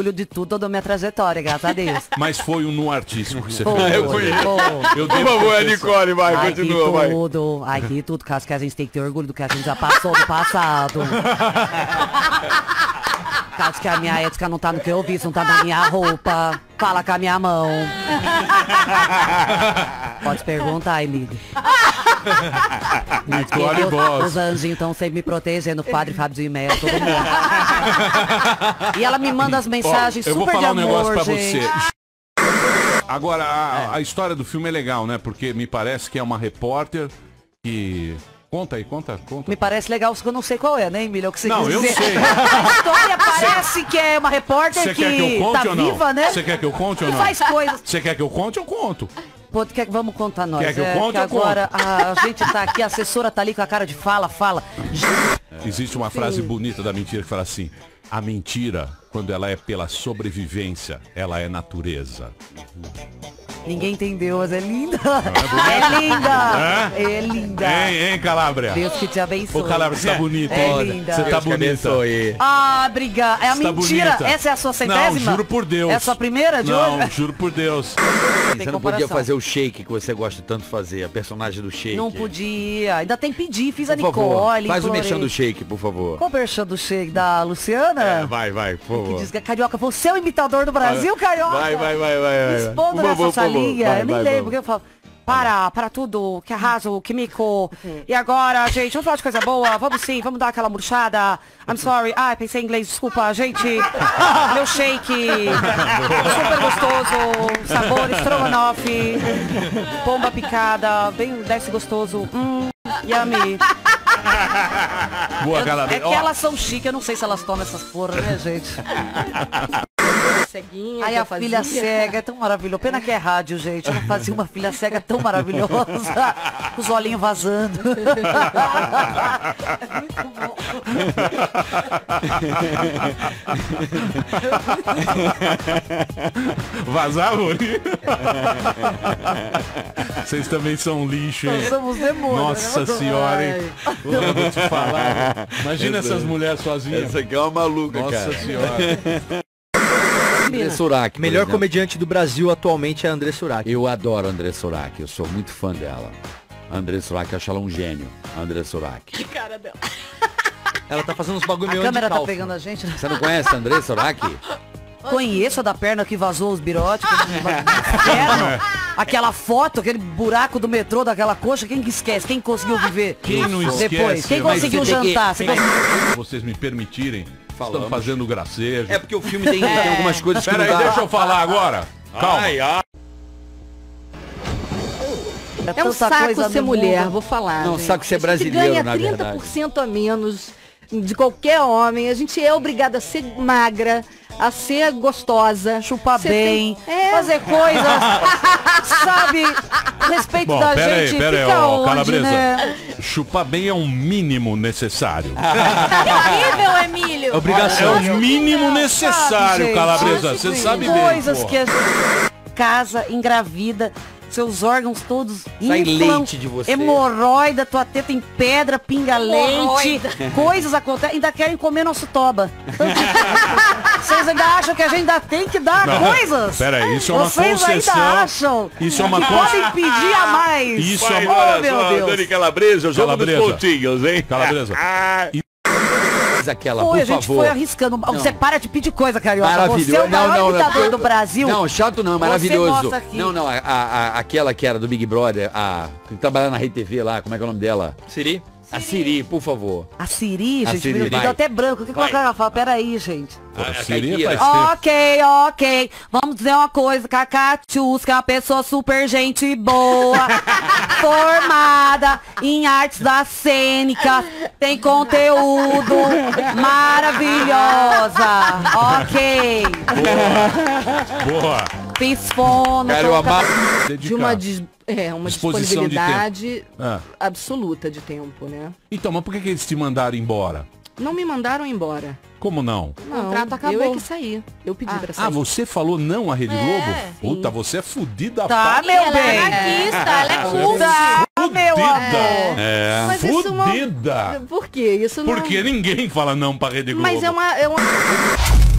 orgulho de tudo, toda a minha trajetória, graças a Deus. Mas foi um no artístico que você fez. eu conheço. Eu Por favor. Nicole, vai, Ai, continua, que vai. tudo, ai que tudo, caso que a gente tem que ter orgulho do que a gente já passou no passado. Caso que a minha ética não tá no que eu vi, não tá na minha roupa. Fala com a minha mão. Pode perguntar, Emílio. Nicole Boss. Os anjinhos estão sempre me protegendo, padre Fábio de Mello, todo mundo. E ela me manda as Ó, mensagens eu vou super de falar um negócio pra gente. você. Agora, a, a história do filme é legal, né? Porque me parece que é uma repórter que... Conta aí, conta, conta. Me parece legal, só que eu não sei qual é, né, Emílio? É o que você Não, eu dizer. sei. A história parece que é uma repórter que, que eu tá viva, né? Você quer que eu conte ou não? faz coisas. Você quer que eu conte, eu conto. Pô, quer que vamos contar nós? Quer que eu é, conte, que eu agora a gente tá aqui, a assessora tá ali com a cara de fala, fala. Existe uma frase bonita da mentira que fala assim: a mentira, quando ela é pela sobrevivência, ela é natureza. Ninguém entendeu, mas é linda. É linda. É linda. Hein, hein, Calabria? Deus que te abençoe. Ô, Calabria, você tá bonita, É hein? linda. Você tá que bonita. Ah, obrigada. É a tá mentira. bonita. Essa é a sua centésima? Não, juro por Deus. É a sua primeira de Não, hoje? juro por Deus. Tem Você não podia comparação. fazer o shake que você gosta tanto de fazer, a personagem do shake. Não podia. Ainda tem pedir, fiz a Por favor, Nicole. faz o mexendo do shake, por favor. Qual o merchan do shake da Luciana? É, vai, vai, por Que favor. diz que é carioca, você é o imitador do Brasil, carioca. Vai, vai, vai, vai. vai. Expondo Por nessa favor, salinha. Vai, eu nem vai, lembro, vai. porque eu falo. Para, para tudo, que arraso, que mico. E agora, gente, vamos falar de coisa boa. Vamos sim, vamos dar aquela murchada. I'm sorry. Ai, pensei em inglês, desculpa, gente. Meu shake. Super gostoso. Sabor estrogonofe. Pomba picada. Bem, desce gostoso. Hum, yummy. Boa, É Calabria. que elas são chiques, eu não sei se elas tomam essas porra, né, gente? Ceguinha, Aí a fazia. filha cega é tão maravilhosa. Pena que é rádio, gente. Eu não fazia uma filha cega tão maravilhosa. Os olhinhos vazando. Vazar, Mori? Vocês também são lixo, hein? Nós somos demônios. Nossa né? senhora, hein? Eu vou te falar. Imagina essas mulheres sozinhas. Essa aqui é uma maluca, Nossa cara. senhora. André Surak. Melhor exemplo. comediante do Brasil atualmente é André Surak. Eu adoro a André Surak, eu sou muito fã dela. A André Surak, eu acho ela um gênio. A André Surak. Cara dela. Ela tá fazendo uns bagulho A meio câmera tá pegando a gente. né? Você não conhece a André Surak? Conheço a da perna que vazou os biróticos. Inferno. Aquela foto, aquele buraco do metrô daquela coxa. Quem que esquece? Quem conseguiu viver? Quem não Depois. esquece? Quem Mas conseguiu que- jantar? Você conseguiu- Se vocês me permitirem, Falamos. estamos fazendo gracejo. É porque o filme tem, tem algumas coisas que Pera não aí, dá. deixa eu falar agora. Calma. É um saco ser mulher, mundo. vou falar. Não, gente. saco ser A gente brasileiro, ganha na 30% a menos de qualquer homem. A gente é obrigada a ser magra, a ser gostosa. Chupar bem, tem- É. fazer coisas, sabe? A respeito Bom, da pera aí, gente, pera aí, fica ó, onde, Calabresa. né? Chupar bem é o mínimo necessário. Horrível, Emílio. É Obrigação. o mínimo necessário, gente, Calabresa. Você sabe bem. Coisas pô. que a gente casa, engravida, seus órgãos todos Sai inflam, leite de você. hemorroida, tua teta em pedra, pinga leite, coisas acontecem, ainda querem comer nosso toba. Vocês ainda acham que a gente ainda tem que dar Não, coisas? pera aí, isso é uma Vocês concessão. ainda acham Isso é uma que con- podem pedir a mais? Isso é oh, uma- meu Deus. Calabresa, o jogo dos Calabresa. pontinhos, hein? Calabresa. Faz aquela, Foi, por a gente favor. foi arriscando. Você para de pedir coisa, Carioca. Você é Maravilhoso. o maior imitador porque- do Brasil. Não, chato não, maravilhoso. Não, não, a, a- a- aquela que era do Big Brother, a que trabalhava na Rede TV lá, como é que é o nome dela? Siri? A Siri, por favor. A Siri, A gente, Siri, meu Deus, deu até branco. O que, que Vai. ela fala? Peraí, gente. Pô, A seria Caipira. faz tempo. Ok, ok. Vamos dizer uma coisa, Cacachus, que é uma pessoa super gente boa, formada em artes da cênica, tem conteúdo maravilhosa. Ok. Boa. Fiz fono. Cara, eu amava. De uma, dis- é, uma Disposição de disponibilidade Ah. absoluta de tempo, né? Então, mas por que, que eles te mandaram embora? Não me mandaram embora. Como não? Não, contrato acabou. eu é que saí. Eu pedi pra sair. Ah, você falou não à Rede Globo? Puta, você é fudida Tá, meu ela bem. é anarquista, ela é. Tá, meu amor. É, Mas isso não- fudida. Por quê? Isso não... Porque ninguém fala não pra Rede Globo. Mas é uma, é uma...